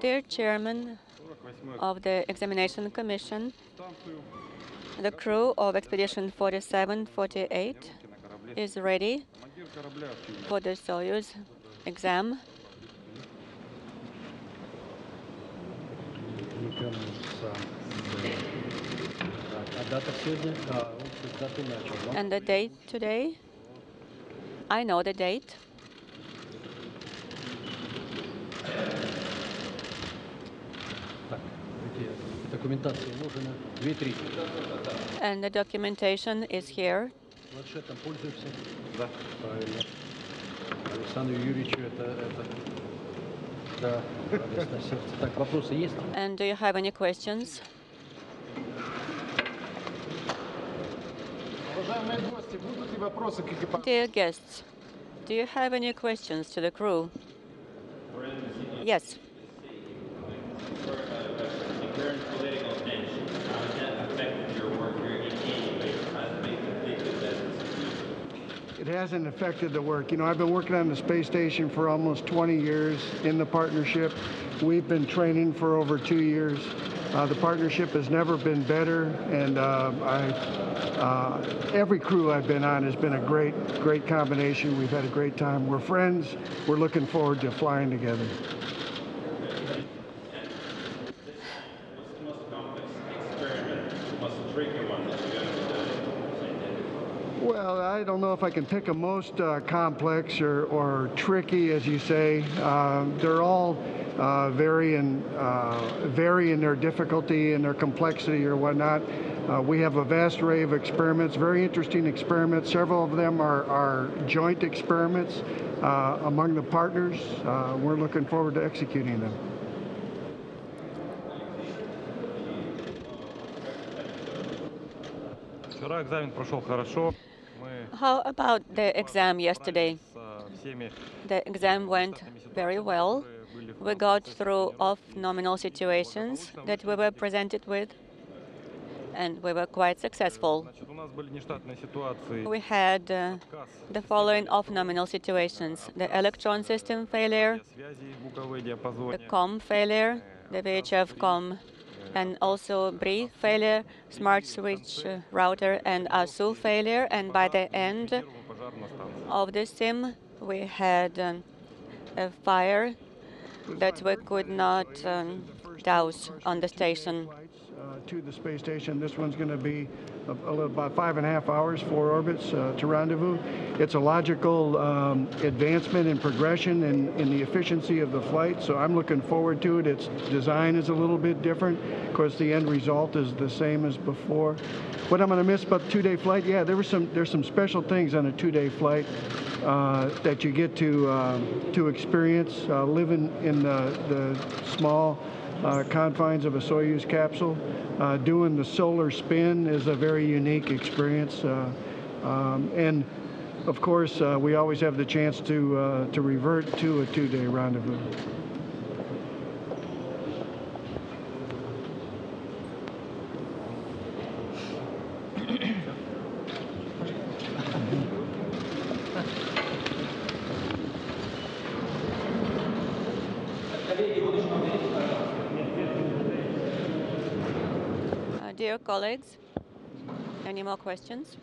Dear Chairman of the Examination Commission, the crew of Expedition 47-48 is ready for the Soyuz exam. And the date today? I know the date. And the documentation is here. And do you have any questions? Dear guests, do you have any questions to the crew? Yes. It hasn't affected the work. You know, I've been working on the space station for almost 20 years in the partnership. We've been training for over two years. Uh, the partnership has never been better, and uh, I, uh, every crew I've been on has been a great, great combination. We've had a great time. We're friends. We're looking forward to flying together. what's the most complex experiment, the most tricky one that you have done? Well, I don't know if I can pick a most uh, complex or, or tricky, as you say. Uh, they're all uh, vary, in, uh, vary in their difficulty and their complexity or whatnot. Uh, we have a vast array of experiments, very interesting experiments. Several of them are, are joint experiments uh, among the partners. Uh, we're looking forward to executing them. Вчера экзамен прошел хорошо. How about the exam yesterday? The exam went very well. We got through off-nominal situations that we were presented with, and we were quite successful. We had uh, the following off-nominal situations. The Elektron system failure, the COM failure, the VHF-COM and also Brie failure, smart switch uh, router, and ASU failure. And by the end of this sim, we had um, a fire that we could not um, douse on the station. Uh, to the space station. This one's going to be a, a little, about five and a half hours, four orbits uh, to rendezvous. It's a logical um, advancement and progression in, in the efficiency of the flight, so I'm looking forward to it. Its design is a little bit different. Of course, the end result is the same as before. What I'm going to miss about the two-day flight? Yeah, there were some there's some special things on a two-day flight uh, that you get to uh, to experience uh, living in the, the small confines of a Soyuz capsule. Uh, doing the solar spin is a very unique experience. Uh, um, and of course, uh, we always have the chance to, uh, to revert to a two day rendezvous. Dear colleagues, any more questions?